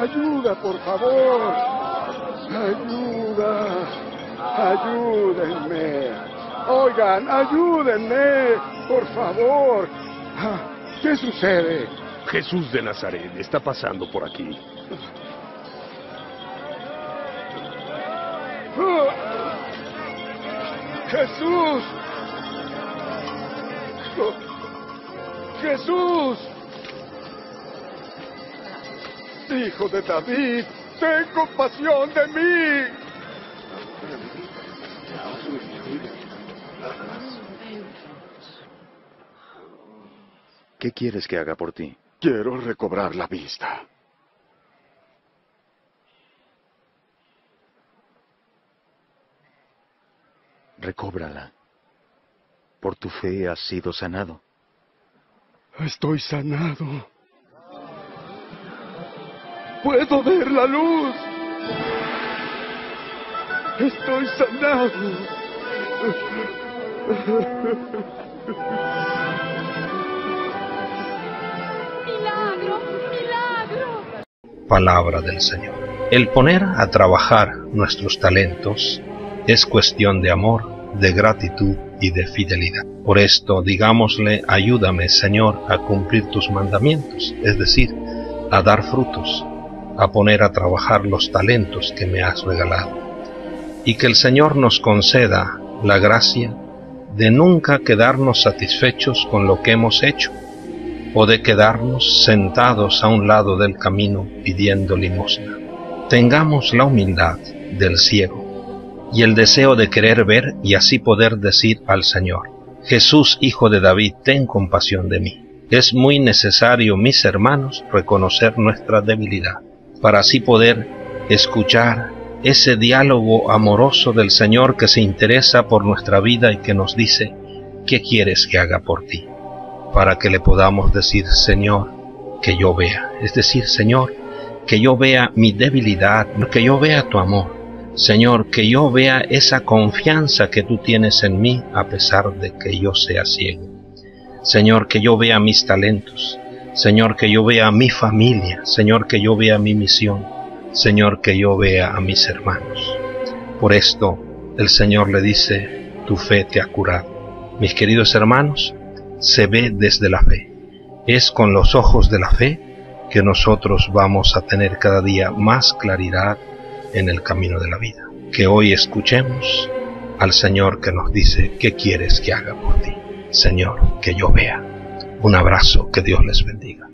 Ayuda, por favor. Ayuda. Ayúdenme. Oigan, ayúdenme, por favor. Ah, ¿Qué sucede? Jesús de Nazaret está pasando por aquí. Ah, Jesús. Oh, Jesús. Hijo de David, ten compasión de mí. ¿Qué quieres que haga por ti? Quiero recobrar la vista. Recóbrala. Por tu fe has sido sanado. Estoy sanado. Puedo ver la luz. Estoy sanado. Milagro, milagro. Palabra del Señor. El poner a trabajar nuestros talentos es cuestión de amor, de gratitud y de fidelidad. Por esto, digámosle, ayúdame, Señor, a cumplir tus mandamientos, es decir, a dar frutos, a poner a trabajar los talentos que me has regalado. Y que el Señor nos conceda la gracia de nunca quedarnos satisfechos con lo que hemos hecho, o de quedarnos sentados a un lado del camino pidiendo limosna. Tengamos la humildad del ciego y el deseo de querer ver y así poder decir al Señor, Jesús, Hijo de David, ten compasión de mí. Es muy necesario, mis hermanos, reconocer nuestra debilidad, para así poder escuchar ese diálogo amoroso del Señor que se interesa por nuestra vida y que nos dice, ¿qué quieres que haga por ti? Para que le podamos decir, Señor, que yo vea. Es decir, Señor, que yo vea mi debilidad, que yo vea tu amor. Señor, que yo vea esa confianza que tú tienes en mí a pesar de que yo sea ciego. Señor, que yo vea mis talentos. Señor, que yo vea mi familia. Señor, que yo vea mi misión. Señor, que yo vea a mis hermanos. Por esto el Señor le dice, tu fe te ha curado. Mis queridos hermanos, se ve desde la fe. Es con los ojos de la fe que nosotros vamos a tener cada día más claridad en el camino de la vida. Que hoy escuchemos al Señor que nos dice, ¿qué quieres que haga por ti? Señor, que yo vea. Un abrazo, que Dios les bendiga.